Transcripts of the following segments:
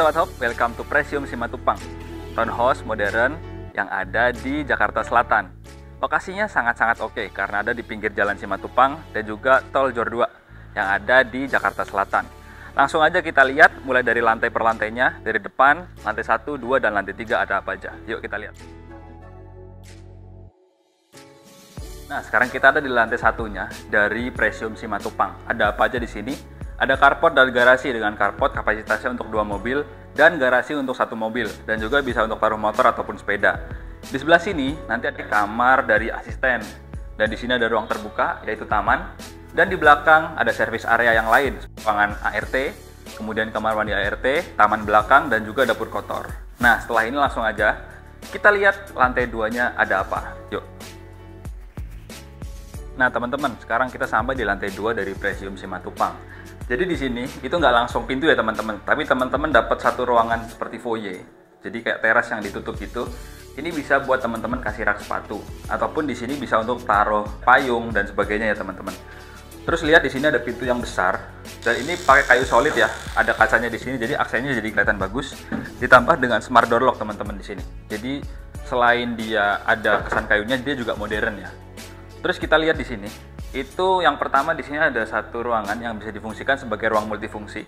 Sobat Hop, welcome to Presium Simatupang, townhouse modern yang ada di Jakarta Selatan. Lokasinya sangat-sangat oke karena ada di pinggir Jalan Simatupang dan juga Tol Jor 2 yang ada di Jakarta Selatan. Langsung aja kita lihat mulai dari lantai per lantainya, dari depan, lantai 1, 2, dan lantai 3 ada apa aja. Yuk kita lihat. Nah, sekarang kita ada di lantai satunya dari Presium Simatupang. Ada apa aja di sini? Ada carport dan garasi dengan carport kapasitasnya untuk dua mobil dan garasi untuk satu mobil dan juga bisa untuk paruh motor ataupun sepeda. Di sebelah sini nanti ada kamar dari asisten dan di sini ada ruang terbuka yaitu taman dan di belakang ada servis area yang lain, ruangan ART, kemudian kamar mandi ART, taman belakang dan juga dapur kotor. Nah, setelah ini langsung aja kita lihat lantai duanya ada apa. Yuk. Nah, teman-teman, sekarang kita sampai di lantai 2 dari Presium Simatupang. Jadi di sini itu nggak langsung pintu ya teman-teman, tapi teman-teman dapat satu ruangan seperti foyer. Jadi kayak teras yang ditutup gitu. Ini bisa buat teman-teman kasih rak sepatu, ataupun di sini bisa untuk taruh payung dan sebagainya ya teman-teman. Terus lihat di sini ada pintu yang besar dan ini pakai kayu solid ya. Ada kacanya di sini jadi aksesnya jadi kelihatan bagus. Ditambah dengan smart door lock teman-teman di sini. Jadi selain dia ada kesan kayunya dia juga modern ya. Terus kita lihat di sini itu yang pertama di sini ada satu ruangan yang bisa difungsikan sebagai ruang multifungsi.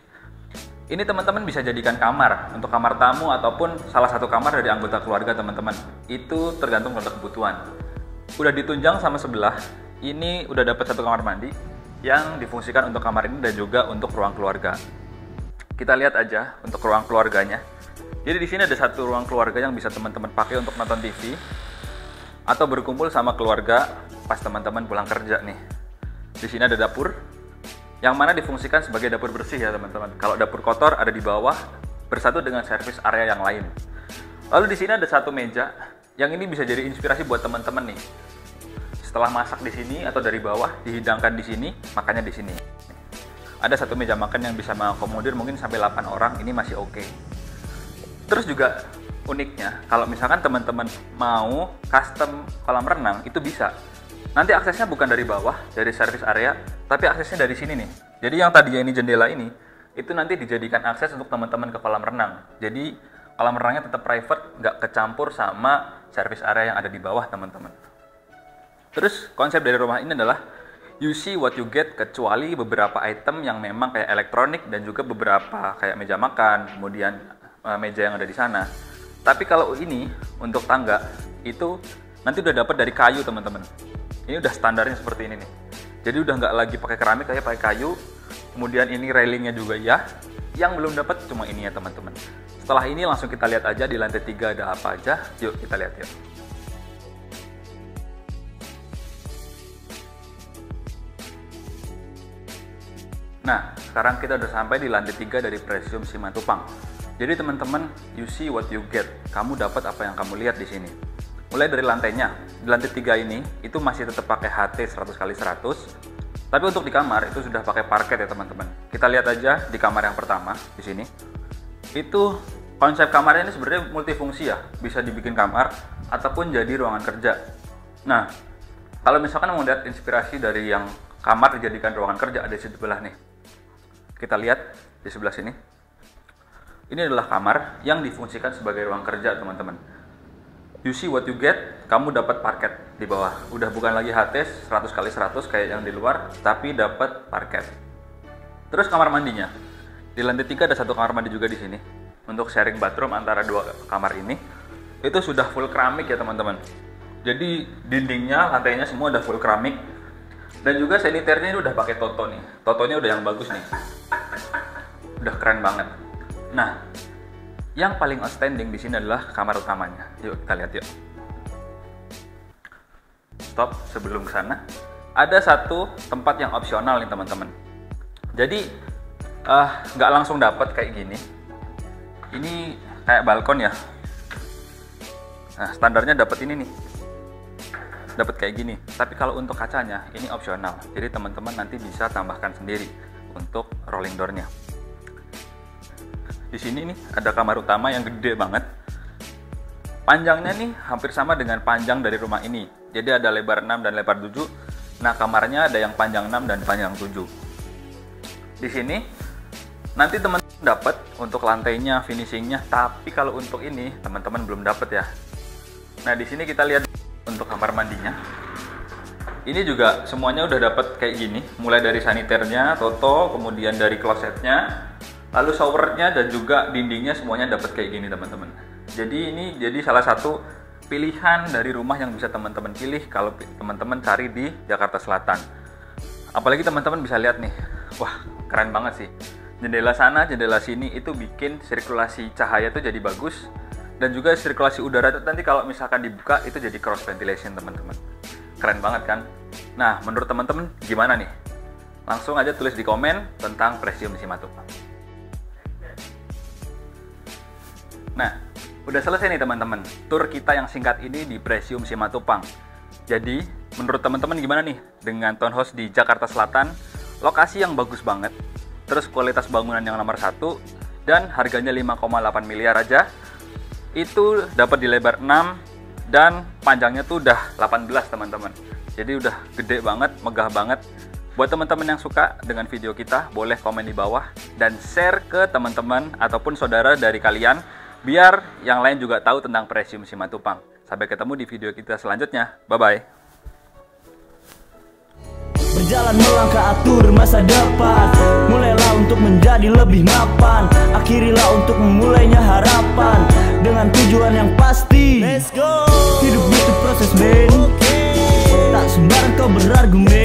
Ini teman-teman bisa jadikan kamar untuk kamar tamu ataupun salah satu kamar dari anggota keluarga teman-teman. Itu tergantung pada kebutuhan. Udah ditunjang sama sebelah, ini udah dapat satu kamar mandi yang difungsikan untuk kamar ini dan juga untuk ruang keluarga. Kita lihat aja untuk ruang keluarganya. Jadi di sini ada satu ruang keluarga yang bisa teman-teman pakai untuk nonton TV atau berkumpul sama keluarga pas teman-teman pulang kerja nih. Di sini ada dapur yang mana difungsikan sebagai dapur bersih ya teman-teman. Kalau dapur kotor ada di bawah bersatu dengan servis area yang lain. Lalu di sini ada satu meja yang ini bisa jadi inspirasi buat teman-teman nih. Setelah masak di sini atau dari bawah dihidangkan di sini, makannya di sini. Ada satu meja makan yang bisa mengakomodir mungkin sampai 8 orang, ini masih oke. Okay. Terus juga uniknya, kalau misalkan teman-teman mau custom kolam renang, itu bisa Nanti aksesnya bukan dari bawah, dari service area, tapi aksesnya dari sini nih. Jadi yang tadinya ini jendela ini, itu nanti dijadikan akses untuk teman-teman ke kolam renang. Jadi kolam renangnya tetap private, nggak kecampur sama service area yang ada di bawah teman-teman. Terus konsep dari rumah ini adalah you see what you get kecuali beberapa item yang memang kayak elektronik dan juga beberapa kayak meja makan, kemudian uh, meja yang ada di sana. Tapi kalau ini untuk tangga itu nanti udah dapat dari kayu teman-teman. Ini udah standarnya seperti ini nih. Jadi udah nggak lagi pakai keramik kayak pakai kayu. Kemudian ini railingnya juga ya. Yang belum dapat cuma ini ya teman-teman. Setelah ini langsung kita lihat aja di lantai 3 ada apa aja. Yuk kita lihat yuk. Nah, sekarang kita udah sampai di lantai 3 dari Presium Simatupang. Jadi teman-teman, you see what you get. Kamu dapat apa yang kamu lihat di sini mulai dari lantainya. Di lantai tiga ini itu masih tetap pakai HT 100 kali 100 tapi untuk di kamar itu sudah pakai parket ya teman-teman. Kita lihat aja di kamar yang pertama di sini. Itu konsep kamarnya ini sebenarnya multifungsi ya. Bisa dibikin kamar ataupun jadi ruangan kerja. Nah kalau misalkan mau lihat inspirasi dari yang kamar dijadikan ruangan kerja ada di sebelah nih. Kita lihat di sebelah sini. Ini adalah kamar yang difungsikan sebagai ruang kerja teman-teman you see what you get, kamu dapat parket di bawah. Udah bukan lagi HT 100 kali 100 kayak yang di luar, tapi dapat parket. Terus kamar mandinya. Di lantai 3 ada satu kamar mandi juga di sini. Untuk sharing bathroom antara dua kamar ini. Itu sudah full keramik ya teman-teman. Jadi dindingnya, lantainya semua udah full keramik. Dan juga saniternya ini udah pakai Toto nih. Totonya udah yang bagus nih. Udah keren banget. Nah, yang paling outstanding di sini adalah kamar utamanya. Yuk kita lihat yuk. Stop sebelum ke sana. Ada satu tempat yang opsional nih teman-teman. Jadi uh, nggak langsung dapat kayak gini. Ini kayak balkon ya. Nah standarnya dapat ini nih. Dapat kayak gini. Tapi kalau untuk kacanya ini opsional. Jadi teman-teman nanti bisa tambahkan sendiri untuk rolling doornya di sini nih ada kamar utama yang gede banget. Panjangnya nih hampir sama dengan panjang dari rumah ini. Jadi ada lebar 6 dan lebar 7. Nah, kamarnya ada yang panjang 6 dan panjang 7. Di sini nanti teman dapat untuk lantainya, finishingnya, tapi kalau untuk ini teman-teman belum dapat ya. Nah di sini kita lihat untuk kamar mandinya. Ini juga semuanya udah dapat kayak gini, mulai dari saniternya, toto, kemudian dari klosetnya, lalu showernya dan juga dindingnya semuanya dapat kayak gini teman-teman. Jadi ini jadi salah satu pilihan dari rumah yang bisa teman-teman pilih kalau teman-teman cari di Jakarta Selatan. Apalagi teman-teman bisa lihat nih, wah keren banget sih jendela sana, jendela sini itu bikin sirkulasi cahaya itu jadi bagus dan juga sirkulasi udara itu nanti kalau misalkan dibuka itu jadi cross ventilation teman-teman. Keren banget kan? Nah, menurut teman-teman gimana nih? Langsung aja tulis di komen tentang Presium Simatupang. Udah selesai nih teman-teman. Tur kita yang singkat ini di Presium Simatupang. Jadi, menurut teman-teman gimana nih dengan townhouse di Jakarta Selatan? Lokasi yang bagus banget, terus kualitas bangunan yang nomor satu dan harganya 5,8 miliar aja itu dapat di lebar 6 dan panjangnya tuh udah 18 teman-teman jadi udah gede banget megah banget buat teman-teman yang suka dengan video kita boleh komen di bawah dan share ke teman-teman ataupun saudara dari kalian biar yang lain juga tahu tentang Presium Simatupang. Sampai ketemu di video kita selanjutnya. Bye bye Berjalan melangkah atur masa depan. Mulailah untuk menjadi lebih mapan. Akhirilah untuk memulainya harapan. Dengan tujuan yang pasti. Let's go. Hidup butuh proses men okay. Tak sembarang kau berargumen